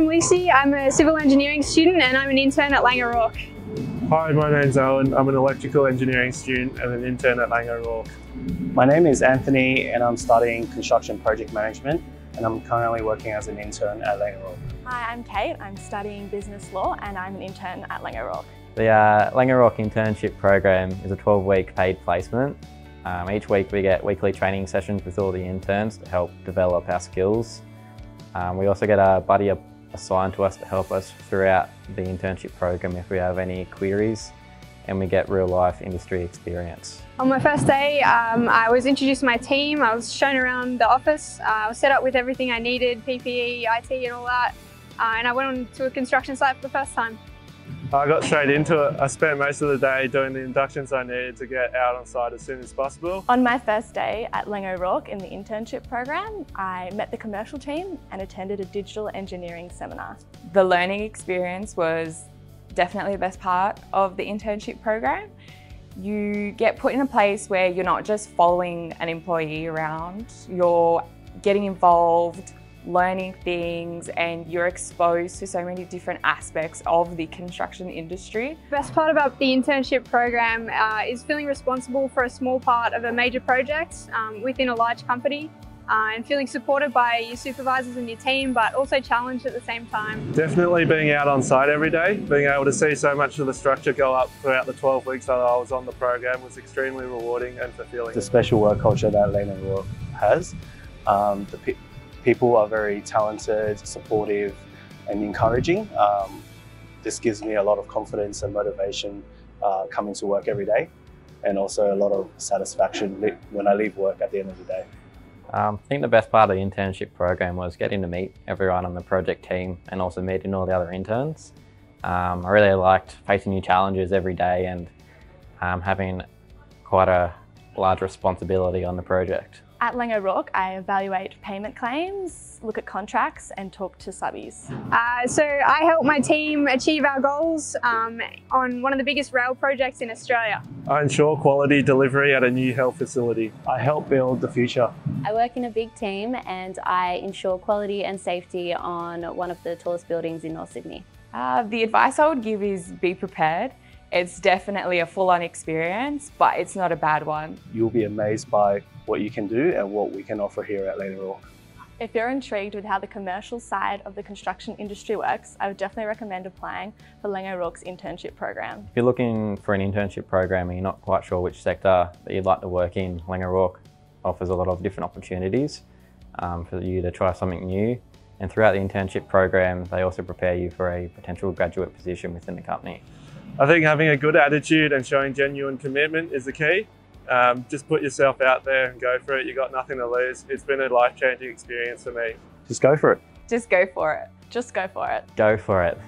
I'm Lucy. I'm a civil engineering student and I'm an intern at Laing O'Rourke. Hi, my name's Owen. I'm an electrical engineering student and an intern at Laing O'Rourke. My name is Anthony and I'm studying construction project management and I'm currently working as an intern at Laing O'Rourke. Hi, I'm Kate. I'm studying business law and I'm an intern at Laing O'Rourke. The uh, Laing O'Rourke internship program is a 12-week paid placement. Um, each week we get weekly training sessions with all the interns to help develop our skills. Um, we also get a buddy assigned to us to help us throughout the internship program if we have any queries and we get real life industry experience. On my first day, um, I was introduced to my team, I was shown around the office, uh, I was set up with everything I needed, PPE, IT and all that, uh, and I went on to a construction site for the first time. I got straight into it. I spent most of the day doing the inductions I needed to get out on site as soon as possible. On my first day at Laing O'Rourke in the internship program, I met the commercial team and attended a digital engineering seminar. The learning experience was definitely the best part of the internship program. You get put in a place where you're not just following an employee around, you're getting involved learning things and you're exposed to so many different aspects of the construction industry. The best part about the internship program uh, is feeling responsible for a small part of a major project um, within a large company. Uh, and feeling supported by your supervisors and your team, but also challenged at the same time. Definitely being out on site every day, being able to see so much of the structure go up throughout the 12 weeks that I was on the program was extremely rewarding and fulfilling. The special work culture that Laing O'Rourke has, um, the, people are very talented, supportive and encouraging. Um, this gives me a lot of confidence and motivation uh, coming to work every day and also a lot of satisfaction when I leave work at the end of the day. Um, I think the best part of the internship program was getting to meet everyone on the project team and also meeting all the other interns. Um, I really liked facing new challenges every day and um, having quite a large responsibility on the project. At Laing O'Rourke, I evaluate payment claims, look at contracts and talk to subbies. Uh, so I help my team achieve our goals um, on one of the biggest rail projects in Australia. I ensure quality delivery at a new health facility. I help build the future. I work in a big team and I ensure quality and safety on one of the tallest buildings in North Sydney. Uh, the advice I would give is be prepared. It's definitely a full-on experience, but it's not a bad one. You'll be amazed by what you can do and what we can offer here at Laing O'Rourke. If you're intrigued with how the commercial side of the construction industry works, I would definitely recommend applying for Laing O'Rourke's internship program. If you're looking for an internship program and you're not quite sure which sector that you'd like to work in, Laing O'Rourke offers a lot of different opportunities um, for you to try something new. And throughout the internship program, they also prepare you for a potential graduate position within the company. I think having a good attitude and showing genuine commitment is the key. Um, just put yourself out there and go for it. You've got nothing to lose. It's been a life-changing experience for me. Just go for it. Just go for it. Just go for it. Go for it.